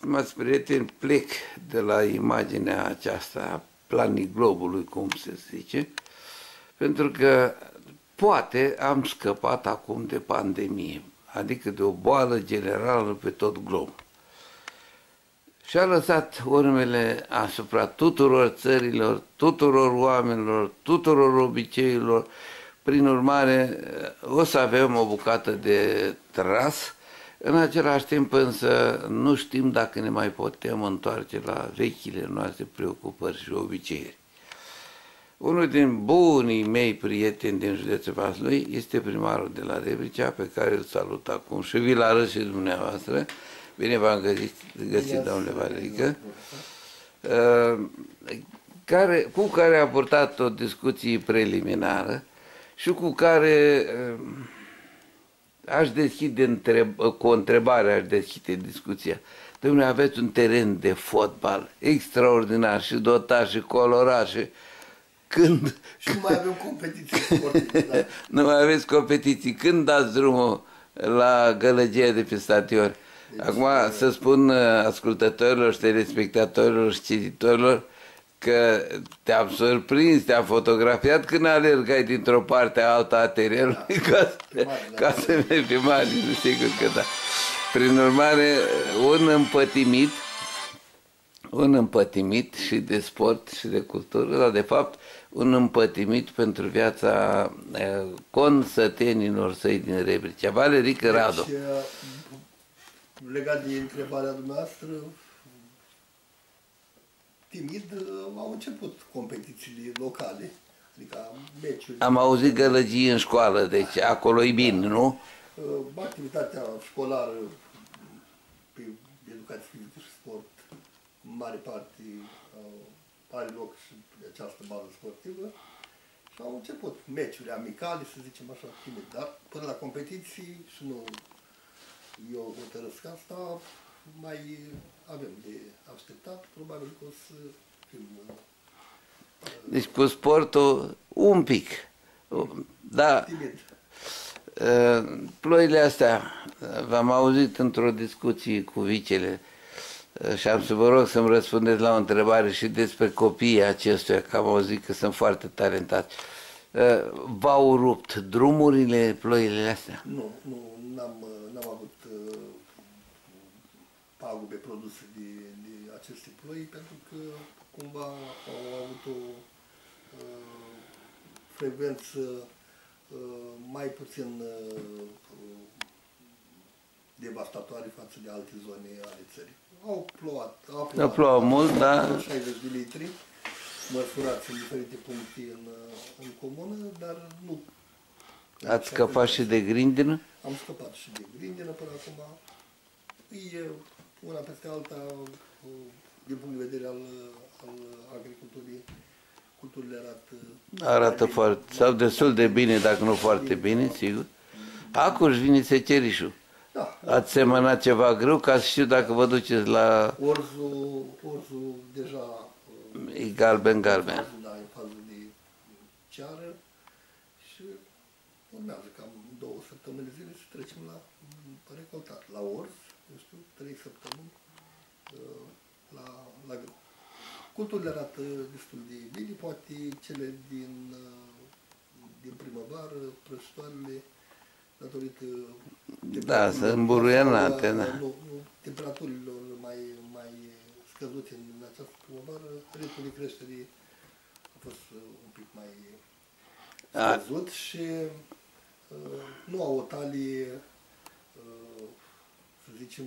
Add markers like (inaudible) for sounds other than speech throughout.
stimați prieteni, plec de la imaginea aceasta, planii globului, cum se zice, pentru că poate am scăpat acum de pandemie, adică de o boală generală pe tot globul. Și a lăsat urmele asupra tuturor țărilor, tuturor oamenilor, tuturor obiceiurilor. Prin urmare, o să avem o bucată de tras, în același timp însă nu știm dacă ne mai putem întoarce la vechile noastre preocupări și obiceiuri. Unul din bunii mei prieteni din județul Vaslui este primarul de la Rebricea, pe care îl salut acum și vi-l arăt și dumneavoastră. Bine v-am găsit, găsit domnule Valerică. Uh, care, cu care a purtat o discuție preliminară și cu care uh, aș deschide întreb, cu o întrebare, aș deschide discuția. Domnule, aveți un teren de fotbal extraordinar și dotat și colorat și când... Și nu mai avem competiții sportive, da? (laughs) nu mai aveți competiții. Când dați drumul la gălăgie de pe stadion? Deci, Acum să spun uh, ascultătorilor și telespectatorilor și cititorilor că te-am surprins, te-am fotografiat când alergai dintr-o parte a alta a terenului da, ca, să, ca da. să mergi pe margine, sigur că da. Prin urmare, un împătimit, un împătimit și de sport și de cultură, dar de fapt un împătimit pentru viața consătenilor săi din Rebricea. Valerică deci, Radu. Legat de întrebarea dumneavoastră, timid au început competițiile locale, adică meciuri. Am auzit gălăgii în școală, deci acolo e bine, da. nu? Activitatea școlară pe educație fizică și sport, în mare parte are loc și pe această bază sportivă și au început meciuri amicale, să zicem așa, timid, dar până la competiții și nu eu hotărăsc asta, mai avem de așteptat, probabil că o să fim... Uh, deci cu sportul un pic. Da. Uh, ploile astea, v-am auzit într-o discuție cu vicele uh, și am să vă rog să-mi răspundeți la o întrebare și despre copiii acestuia, că am auzit că sunt foarte talentați. V-au rupt drumurile ploile astea? Nu, nu, n-am, n-am avut pagube produse de, de aceste ploi, pentru că cumva au avut o uh, frecvență uh, mai puțin uh, devastatoare față de alte zone ale țării. Au plouat, au plouat, au plouat mult, da. 60 de litri, măsurați în diferite puncte în, în comună, dar nu. Ați scăpat și de grindină? Am scăpat și de grindină până acum. E una peste alta, din punct de vedere al, al agriculturii, culturile arată... Arată foarte, sau destul de bine, dacă nu foarte bine, sigur. Acum își vine secerișul. Da. Ați semănat ceva greu ca să știu dacă vă duceți la... Orzul, orzul deja... E galben-galben. Da, în fază de ceară și urmează cam două săptămâni de zile să trecem la recoltat. La orz, nu știu, trei săptămâni uh, la, la grâu. Culturile arată destul de bine, poate cele din, uh, din primăvară, prăjitoarele, datorită da, să îmburuienate, da. Nu, nu, temperaturilor mai, mai scăzute în această primăvară, ritmul de creștere a fost uh, un pic mai scăzut a. și uh, nu au o talie să zicem,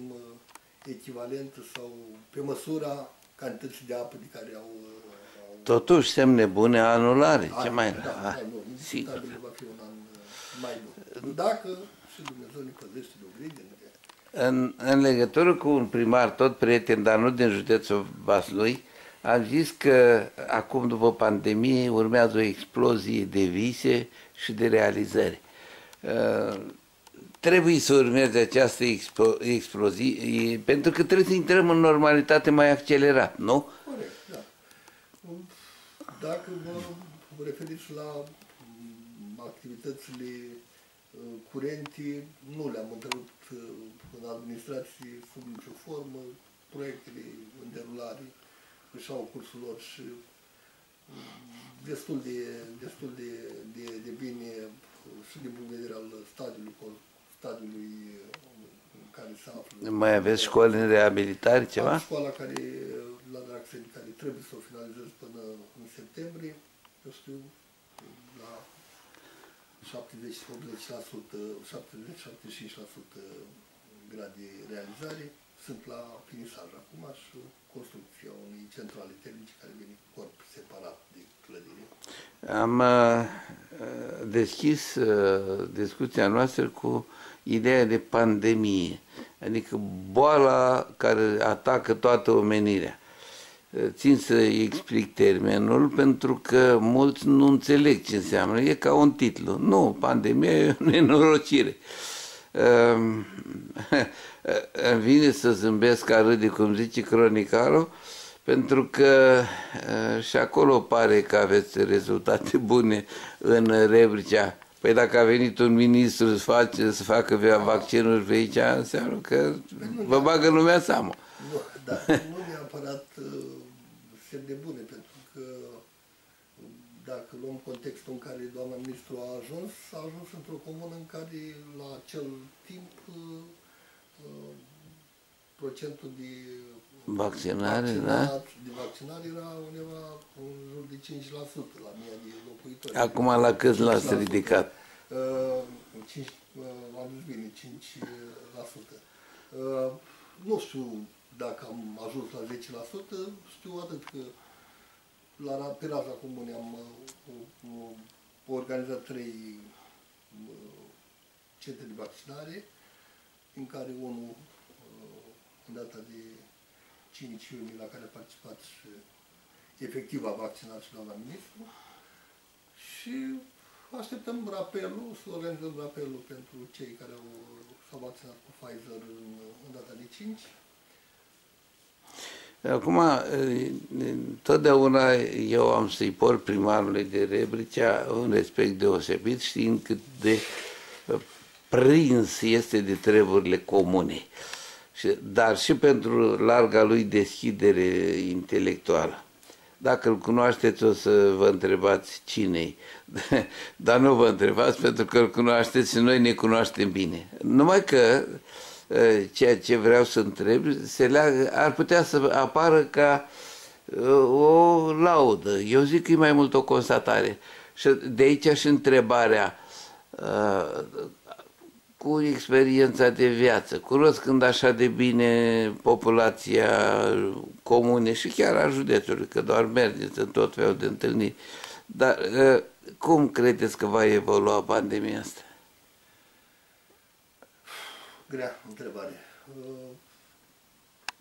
echivalentă sau pe măsura cantității de apă de care au... au... Totuși semne bune anulare, ce mai... Da, da, da, nu, (laughs) sigur. va fi un an mai bun. Dacă și Dumnezeu ne păzește de o grindină. În, în legătură cu un primar, tot prieten, dar nu din județul Vaslui, am zis că acum, după pandemie, urmează o explozie de vise și de realizări trebuie să urmeze această explozie, pentru că trebuie să intrăm în normalitate mai accelerat, nu? Corect, da. Dacă vă referiți la activitățile uh, curente, nu le-am întrerupt uh, în administrație sub nicio formă, proiectele în derulare își au cursul lor și destul de, destul de, de, de bine și din punct de vedere al stadiului, stadiului în care se află. Mai aveți școli în reabilitare, ceva? Am școala care, la Draxeni, care trebuie să o finalizez până în septembrie, eu știu, la 70-80%, 70-75% grad de realizare, sunt la finisaj acum și construcția unei centrale termice care vine cu corp separat de clădire. Am uh, deschis uh, discuția noastră cu ideea de pandemie, adică boala care atacă toată omenirea. Uh, țin să explic termenul pentru că mulți nu înțeleg ce înseamnă. E ca un titlu. Nu, pandemia e o nenorocire. Uh, (laughs) îmi vine să zâmbesc ca râde, cum zice cronicarul, pentru că și acolo pare că aveți rezultate bune în Rebricea. Păi dacă a venit un ministru să, face, să facă vaccinuri pe aici, înseamnă că vă bagă lumea seamă. Nu, da, nu neapărat semne bune, pentru că dacă luăm contextul în care doamna ministru a ajuns, a ajuns într-o comună în care la acel timp procentul de vaccinare, da? de vaccinare era undeva în jur de 5% la mie de locuitori. Acum la cât l-ați ridicat? Uh, 5, uh, am zis bine, 5%. Uh, nu știu dacă am ajuns la 10%, știu atât că la, pe raza comunei am uh, organizat trei uh, centre de vaccinare, în care unul uh, în data de 5 iunie, la care a participat și efectiv a vaccinat și doamna ministru. Și așteptăm rapelul, să organizăm rapelul pentru cei care s-au vaccinat cu Pfizer în, în data de 5. Acum, totdeauna eu am să-i port primarului de Rebricea un respect deosebit, știind cât de prins este de treburile comune, dar și pentru larga lui deschidere intelectuală. Dacă îl cunoașteți, o să vă întrebați cine (laughs) Dar nu vă întrebați pentru că îl cunoașteți și noi ne cunoaștem bine. Numai că ceea ce vreau să întreb se leagă, ar putea să apară ca o laudă. Eu zic că e mai mult o constatare. Și de aici și întrebarea cu experiența de viață, cunoscând așa de bine populația comune și chiar a județului, că doar mergeți în tot felul de întâlniri. Dar ă, cum credeți că va evolua pandemia asta? Grea întrebare. Ă,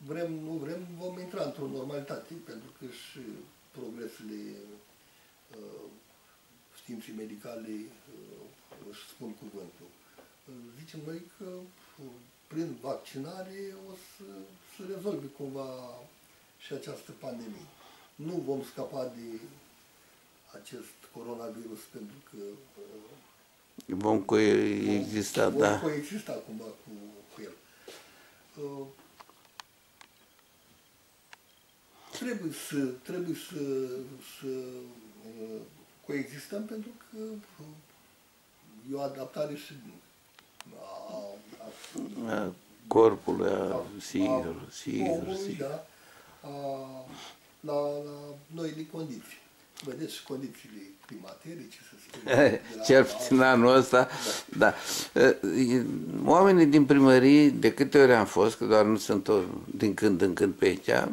vrem, nu vrem, vom intra într-o normalitate, pentru că și progresele ă, științei medicale își spun cuvântul zicem noi că prin vaccinare o să se rezolve cumva și această pandemie. Nu vom scapa de acest coronavirus pentru că vom coexista, vom da. coexista cumva cu, cu el. Uh, trebuie să, trebuie să, să uh, coexistăm pentru că e o adaptare și corpului, a, sigur, sigur, sigur. Da, a, la, la noile condiții. Vedeți și condițiile climaterice, să spun. (laughs) Cel puțin anul ăsta, da. da. Oamenii din primărie, de câte ori am fost, că doar nu sunt din când în când pe aici,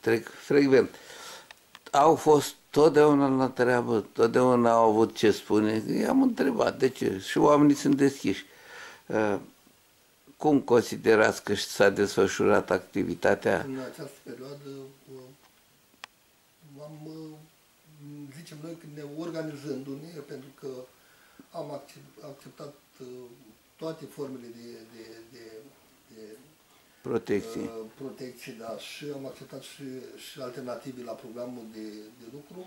trec frecvent, au fost totdeauna la treabă, totdeauna au avut ce spune. I-am întrebat de ce și oamenii sunt deschiși. Cum considerați că s-a desfășurat activitatea? În această perioadă am, zicem noi, că ne organizându-ne, pentru că am acceptat uh, toate formele de, de, de, de protecție. Uh, protecție, da, și am acceptat și, și alternative la programul de, de lucru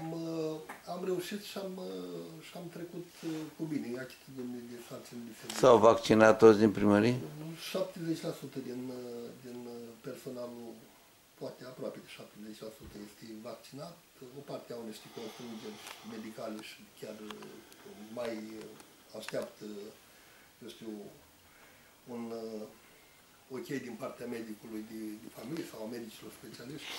am, uh, am reușit și am, uh, și am trecut uh, cu bine achitările de sarcini de serviciu. S-au vaccinat toți din primărie? 70% din, din personalul, poate aproape de 70% este vaccinat. O parte au niște constrângeri medicale și chiar mai așteaptă, eu știu, un ok din partea medicului de, de familie sau a medicilor specialiști.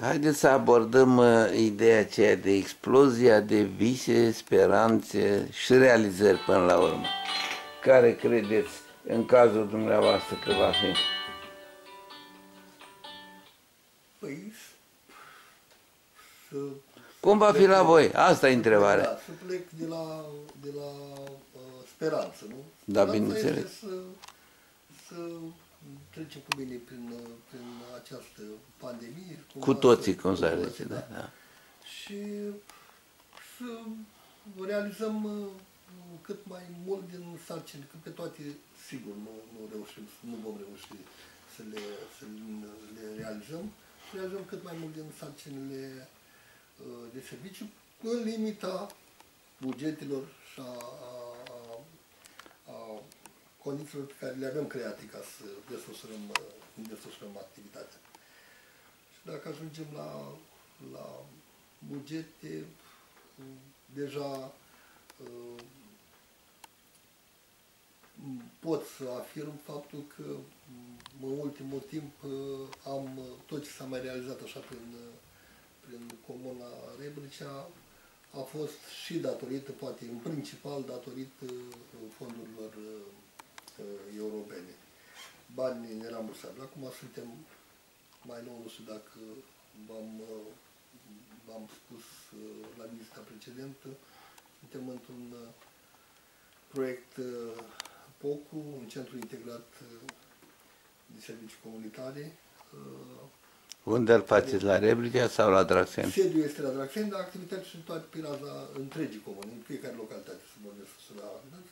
Haideți să abordăm uh, ideea aceea de explozia de vise, speranțe și realizări până la urmă. Care credeți în cazul dumneavoastră că va fi? Păi, să Cum va fi la voi? Asta e întrebarea. Da, să plec de la, de la uh, speranță, nu? Da, bineînțeles. Să, să trecem cu bine prin, prin această pandemie. Cu toții, cum să zice, da. da. Și să realizăm uh, cât mai mult din sarcini, că pe toate, sigur, nu, nu reușim, nu vom reuși să le, să le realizăm, să realizăm cât mai mult din sarcinile uh, de serviciu, în limita bugetelor și a, a, a, a condițiilor pe care le avem create ca să desfășurăm, desfășurăm activitatea. Și dacă ajungem la, la bugete, deja uh, pot să afirm faptul că în ultimul timp uh, am tot ce s-a mai realizat așa prin, prin Comuna Rebricea a fost și datorită, poate în principal datorită uh, fondurilor uh, europene. Banii nerambursabili. Acum suntem mai nou, nu știu dacă v-am, uh, v-am spus uh, la vizita precedentă, suntem într-un uh, proiect uh, POCU, un centru integrat uh, de servicii comunitare. Uh, unde îl faceți, la Reblicea sau la Draxen? Sediul este la Draxen, dar activitățile sunt toate pe raza întregii comune, în fiecare localitate se vor desfășura,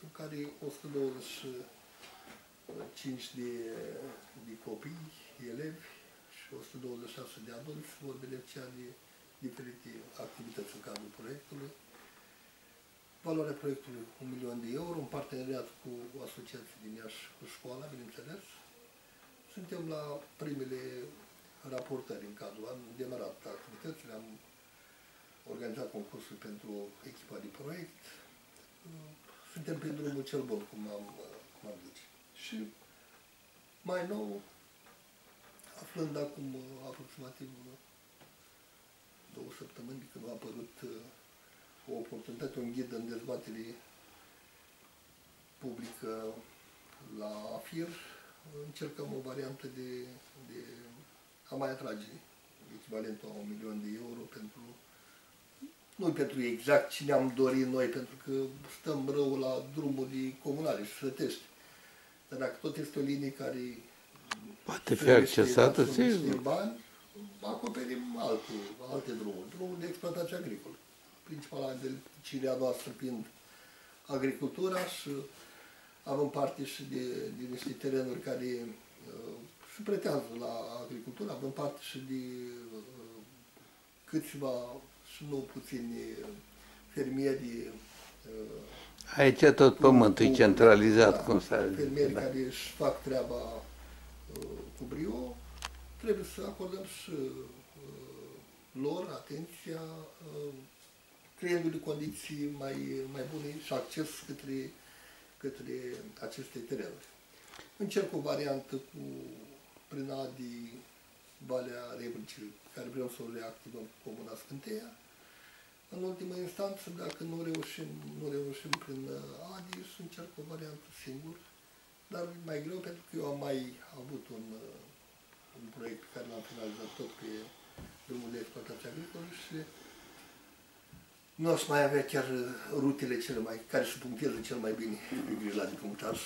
în care 125 de, de copii, elevi și 126 de adulți vor beneficia de diferite activități în cadrul proiectului. Valoarea proiectului 1 milion de euro, în parteneriat cu asociații din Iași, cu școala, bineînțeles. Suntem la primele raportări în cadrul, am demarat activitățile, am organizat concursul pentru echipa de proiect. Suntem pe drumul cel bun, cum am, cum am zis. Și mai nou, aflând acum aproximativ două săptămâni de când a apărut uh, o oportunitate, un ghid în dezbatere publică la AFIR, încercăm o variantă de, de a mai atrage echivalentul a un milion de euro pentru nu pentru exact ce ne-am dorit noi, pentru că stăm rău la drumuri comunale și sătești. Dar dacă tot este o linie care poate fi accesată, sigur. bani, acoperim alte, alte drumuri. Drumul de exploatație agricolă. Principala a noastră fiind agricultura și avem parte și de, de niște terenuri care uh, se pretează la agricultură, avem parte și de uh, câțiva și nu puțini fermieri uh, Aici tot pământul e centralizat, da, cum s-a zis. Fermieri da. care își fac treaba uh, cu brio, trebuie să acordăm și uh, lor atenția, uh, creându-le condiții mai, mai bune și acces către, către aceste terenuri. Încerc o variantă cu prin Adi, Valea Rebricii, care vrem să o reactivăm cu Comuna Scânteia. În ultima instanță, dacă nu reușim, nu reușim prin uh, Adi, să încerc o variantă singur, dar mai greu pentru că eu am mai avut un, uh, un proiect pe care l-am finalizat tot pe drumul de exploatație agricolă și nu aș mai avea chiar rutele cele mai, care se punctează cel mai bine pe grila de punctaj.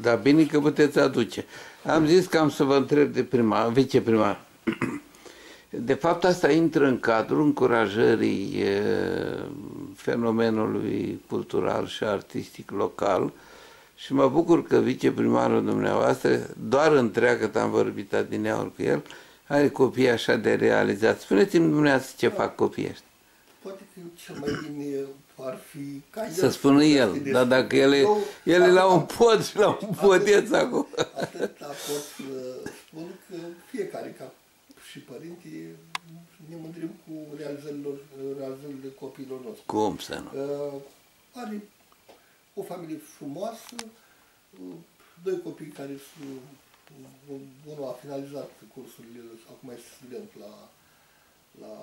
Da, bine că puteți aduce. Am zis că am să vă întreb de prima, viceprimar. De fapt, asta intră în cadrul încurajării fenomenului cultural și artistic local și mă bucur că viceprimarul dumneavoastră, doar întreagă, am vorbit adineauri cu el, are copii așa de realizat. Spuneți-mi dumneavoastră ce fac copiii ăștia. Poate că cel mai bine ar fi ca el Să spună el, vorbească dar despre- dacă el e, Eu- el e la atât- un pod și la un podeț acolo. Atât pot să spun că fiecare, ca și părinte, ne mândrim cu realizările, realizările copiilor noștri. Cum să nu? Uh, are o familie frumoasă, uh, doi copii care sunt, uh, unul a finalizat cursurile, acum este student la, la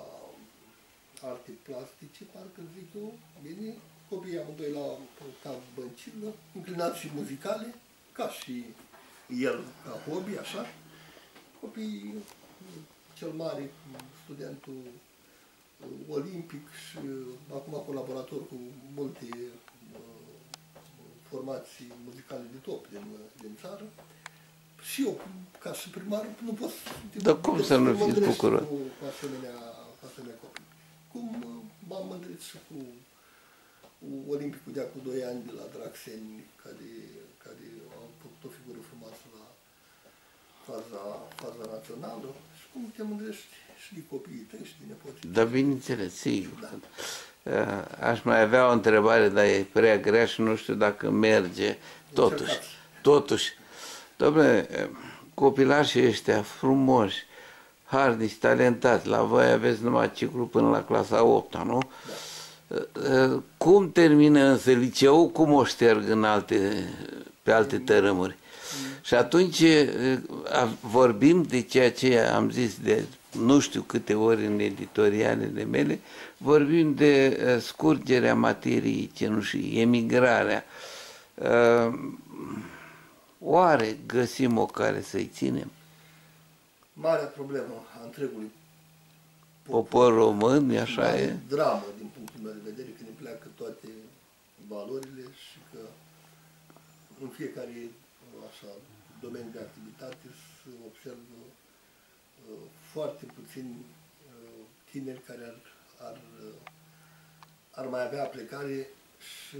arte plastice, parcă zic eu, bine, copiii amândoi la ca băncilă, înclinați și muzicale, ca și el, ca hobby, așa. Copiii, uh, cel mare, studentul uh, olimpic și uh, acum colaborator cu multe uh, formații muzicale de top din, uh, din țară. Și eu, ca și primar, nu pot să... Dar cum să nu mă fiți mândresc bucuros? Cu, cu asemenea, cu asemenea copii. Cum uh, m-am mândrit și cu, cu olimpicul de acum 2 ani de la Draxeni, care, care au făcut o figură frumoasă la faza, faza națională. Și cum te mândrești și de copiii tăi și de nepoții Da, bineînțeles, sigur. Uh, Aș mai avea o întrebare, dar e prea grea și nu știu dacă merge. Totuși, Încercați. totuși. Dom'le, copilașii ăștia frumoși, harnici, talentați, la voi aveți numai ciclu până la clasa 8 nu? Uh, Cum termină însă liceul, cum o șterg în alte, pe alte tărâmuri? Și atunci uh, a- vorbim de ceea ce am zis de nu știu câte ori în editorialele mele, vorbim de uh, scurgerea materiei cenușii, emigrarea. Uh, Oare găsim o care să-i ținem? Marea problemă a întregului Popor român, e așa mare e? dramă din punctul meu de vedere, când ne pleacă toate valorile și că în fiecare așa, domeniu de activitate se observă uh, foarte puțini uh, tineri care ar, ar, uh, ar mai avea plecare și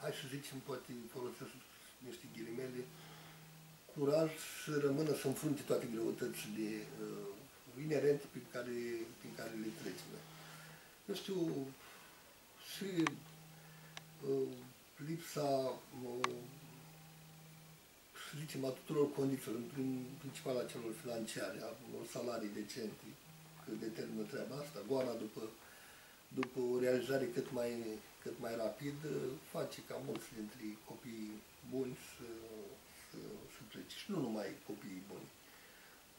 hai să zicem, poate folosesc niște ghilimele, curaj să rămână să înfrunte toate greutățile uh, inerente prin care, prin care le trecem. Eu știu, și uh, lipsa, uh, să zicem, a tuturor condițiilor, în prin- principal a celor financiare, a unor salarii decente, că determină treaba asta, goana după, după o realizare cât mai, cât mai rapidă, face ca mulți dintre copiii buni să, să, să plece. Și nu numai copiii buni.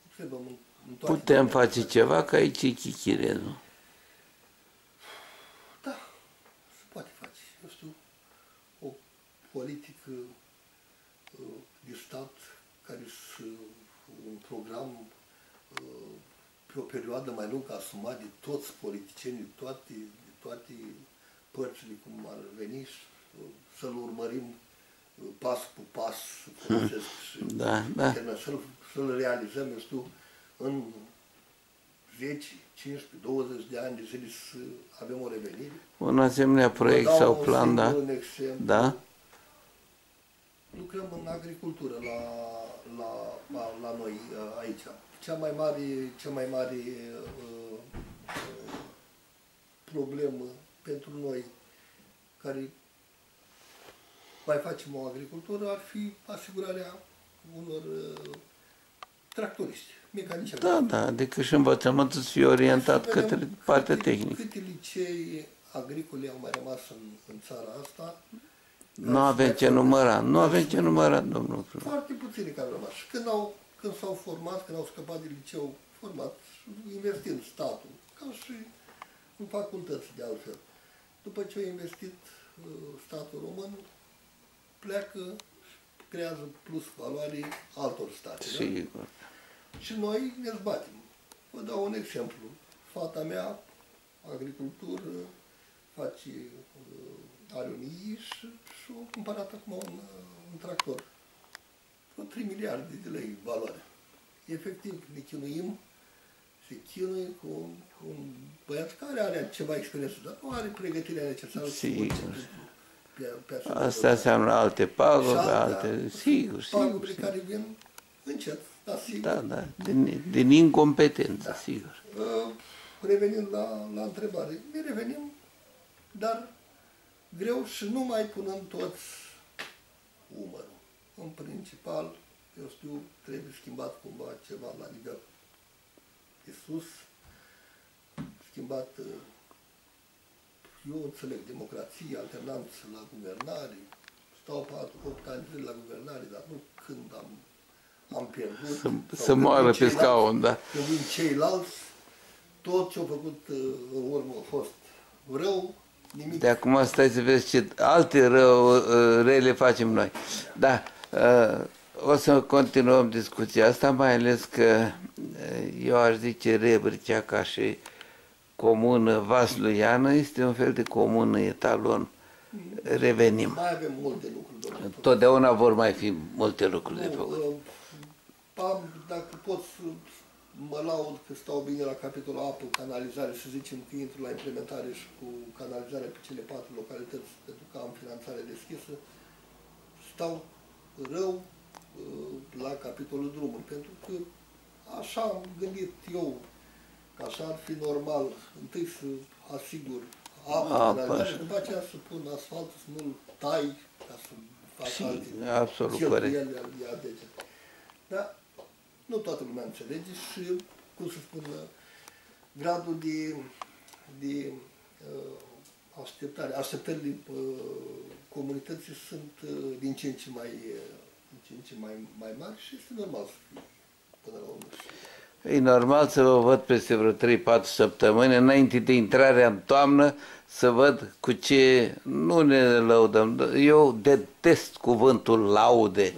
Observăm în, în toate Putem domeniile. face ceva, că aici e chichirezul. Da, se poate face. Eu știu, o politică uh, de stat care să, un program uh, pe o perioadă mai lungă asumat de toți politicienii, de toate, de toate părțile cum ar veni și uh, să-l urmărim uh, pas cu pas, să folosesc (laughs) și Da, da. termen, să-l, să-l realizăm, eu știu, în 10, 15, 20 de ani de zile să avem o revenire. Un asemenea proiect Vă dau sau un plan, da? singur exemplu. Da? Lucrăm în agricultură la, la, la, la noi uh, aici. Cea mai mare, cea mai mare uh, uh, problemă pentru noi care mai facem o agricultură ar fi asigurarea unor uh, tractoriști, mecanicieni. Da, da, adică și învățământul să fie orientat Să vedem către partea câte- tehnică. Câte licei agricole au mai rămas în, în țara asta? Nu avem ce număra, nu avem ce număra, domnul. primar. Foarte puțini care au rămas. Și când, au, când s-au format, când au scăpat de liceu format, investind statul, ca și în facultăți de altfel. După ce a investit uh, statul român, pleacă și creează plus valoare altor state. Da? Sigur. Și noi ne zbatem. Vă dau un exemplu. Fata mea, agricultură, face, uh, are un II și, și a cumpărat acum un, uh, un tractor. Vreo 3 miliarde de lei valoare. Efectiv, ne chinuim, se chinuie cu un, cu un băiat care are ceva experiență, dar nu are pregătirea necesară. să Sigur. urce Pe, pe asemenea Asta dosare. înseamnă alte pagube, Și altea, alte... Sigur, sigur. Pagubele sigur. care vin încet, dar sigur. Da, da, din, din incompetență, sigur. Uh, revenind la, la întrebare, ne revenim, dar greu și nu mai punând toți umărul. În principal, eu știu, trebuie schimbat cumva ceva la nivel de sus, schimbat, eu înțeleg, democrație, alternanță la guvernare, stau 4, 8 ani la guvernare, dar nu când am, am pierdut. Să, să moară pe scaun, da. Când vin ceilalți, tot ce au făcut uh, în urmă a fost rău, nimic. De acum stai să vezi ce alte rău, uh, rele facem noi. Da, uh, o să continuăm discuția asta, mai ales că eu aș zice Rebricea ca și comună vasluiană este un fel de comună etalon. Revenim. Mai avem multe lucruri, domnule. Totdeauna vor mai fi multe lucruri de făcut. Am, dacă pot mă laud că stau bine la capitolul apă, canalizare, să zicem că intru la implementare și cu canalizarea pe cele patru localități, pentru că am finanțare deschisă, stau rău uh, la capitolul drumuri, pentru că așa am gândit eu, că așa ar fi normal, întâi să asigur apă, Apă, canalizare, așa. după aceea să pun asfalt, să nu-l tai, ca să fac Și, alte absolut corect. cheltuieli ale adege. Dar nu toată lumea înțelege și, cum să spun, gradul de, de uh, așteptare, așteptările uh, comunității sunt uh, din ce în ce mai, uh, din ce în ce mai, mai mari și este normal să fie până la urmă. Și E normal să vă văd peste vreo 3-4 săptămâni, înainte de intrarea în toamnă, să văd cu ce nu ne lăudăm. Eu detest cuvântul laude,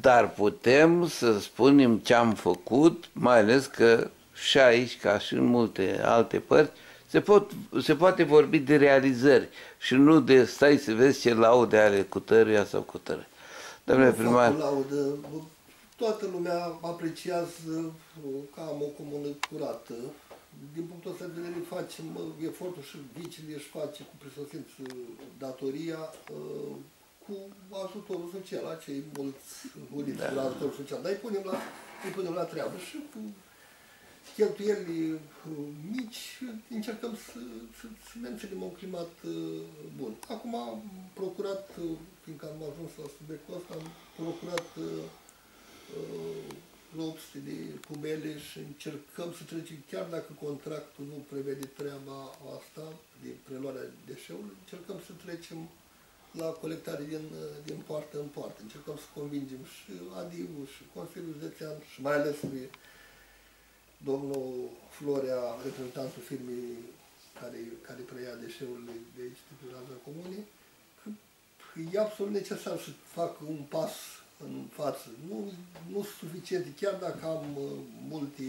dar putem să spunem ce am făcut, mai ales că și aici, ca și în multe alte părți, se, pot, se poate vorbi de realizări și nu de stai să vezi ce laude ale cutăruia sau cutăruia. Domnule nu fac primar, o laudă. Toată lumea apreciază uh, că am o comună curată. Din punctul ăsta de vedere facem uh, efortul și vicile își face cu prisosință datoria uh, cu ajutorul social, acei mulți uniți da. la ajutorul social. Dar îi punem la, îi punem la treabă și cu cheltuieli uh, mici încercăm să, să, să menținem un climat uh, bun. Acum am procurat, uh, fiindcă am ajuns la subiectul ăsta, am procurat uh, uh, 800 de cubele și încercăm să trecem, chiar dacă contractul nu prevede treaba asta de preluarea deșeului, încercăm să trecem la colectare din, uh, din poartă în poartă. Încercăm să convingem și ADIV-ul și Consiliul Județean și mai ales pe domnul Florea, reprezentantul firmei care, care preia deșeurile de aici, de pe raza comunei, că e absolut necesar să facă un pas în față. Nu, nu sunt suficiente, chiar dacă am uh, multe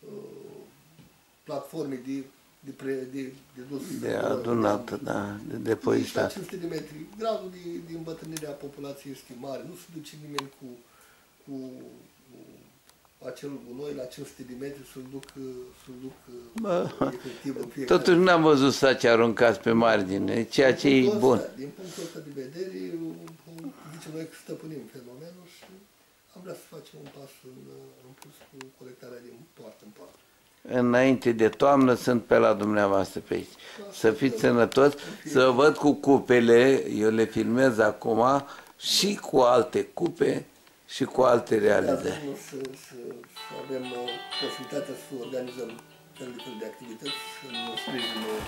uh, platforme de, de, pre, de, de dus. de adunat, da, de Nici la depozitat. 500 de metri. Gradul de, de îmbătrânire a populației este mare. Nu se duce nimeni cu, cu, cu acel gunoi la 500 de metri să-l duc, să duc Bă, efectiv în fiecare. Totuși n-am văzut saci aruncați pe margine, ceea ce Din e punctul bun. ăsta- Din punctul ăsta de vedere, zicem noi că stăpânim fenomenul și am vrea să facem un pas în, în plus cu colectarea din poartă în poartă. Înainte de toamnă sunt pe la dumneavoastră pe aici. Să fiți sănătoși, să văd cu cupele, eu le filmez acum, și cu alte cupe și cu alte realizări. Să, să, să, să avem uh, posibilitatea să organizăm fel de fel de activități în sprijinul